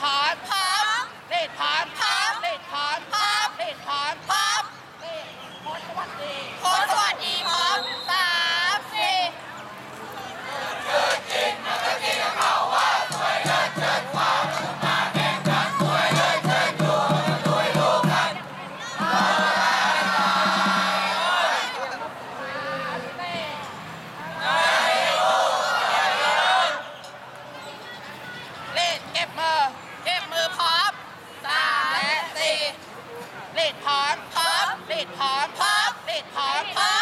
พานพานเนตรพานพ Paw, paw, paw, paw, paw.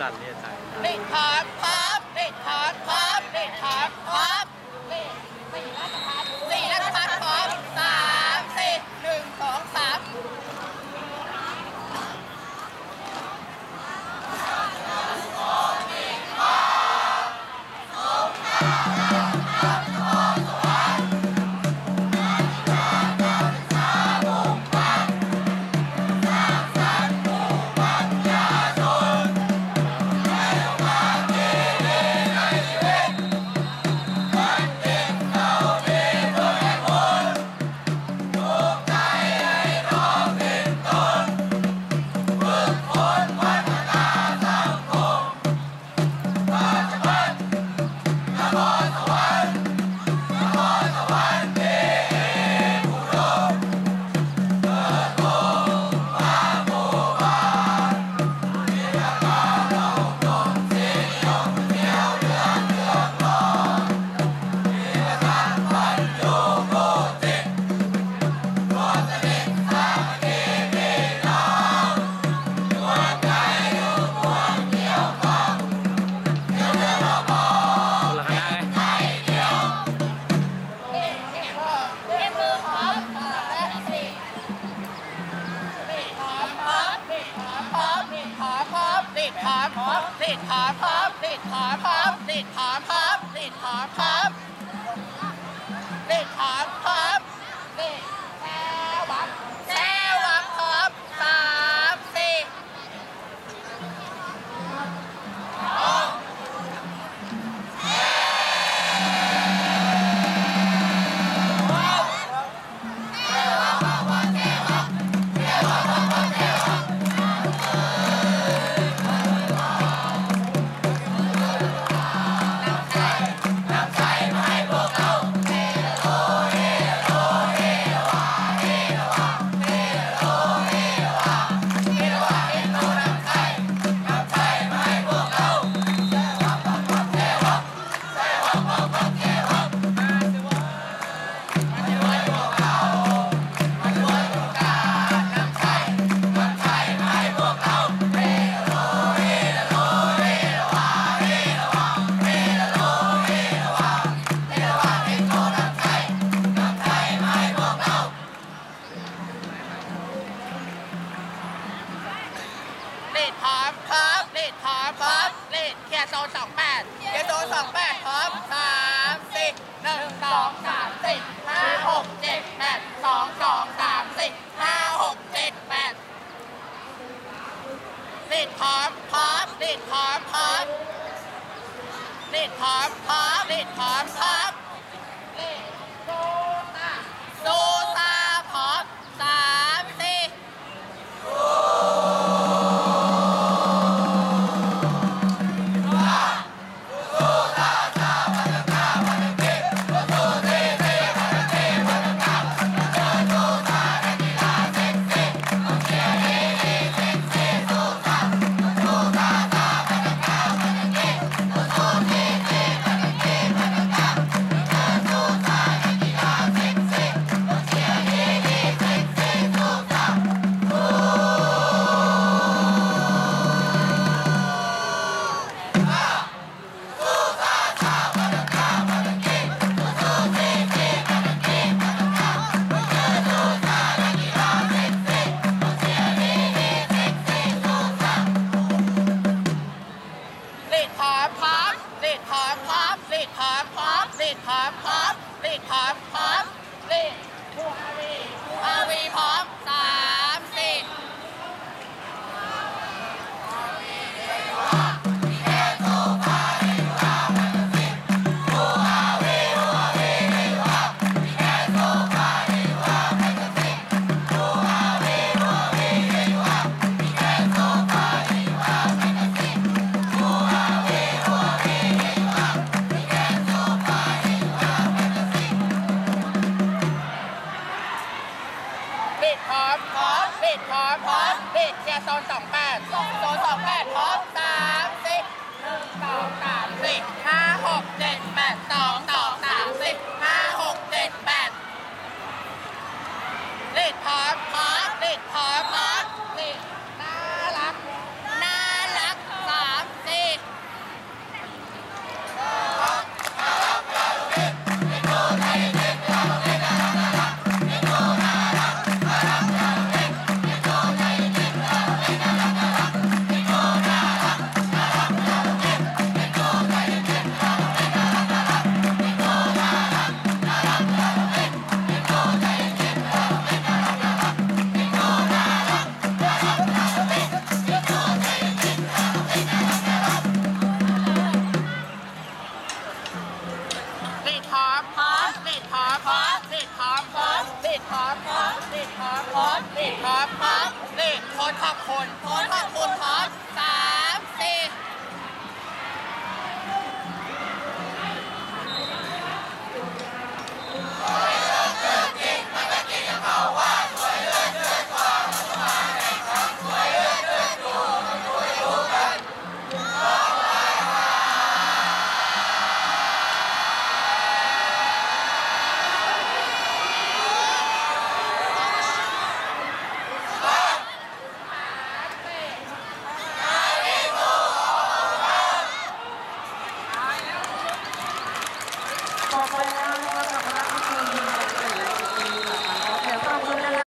ดันที่ใช้ ติดขาดครับเด็ดขาดครับเด็ดขาดครับ ผอมผอมติดผอมผอมติดผอมผอมติดผอมผอมติดผอมผอมีลขพร้อมพร้อมเลขพร้อมพร้อมเลข ปิดกพร้อมพร้อมปิดกพร้อมพร้อมปิดแค่โซนสองแปดโซนสองแปดพร้อมสามสิบหนึ่งสองสามสิบห้าหกเจ็ดแปดสองสองสามสิบห้าหกเจ็ดแปดปิดกพร้อมพร้อม พับนี่โพสขอบคนโพสขอบคนณโพสา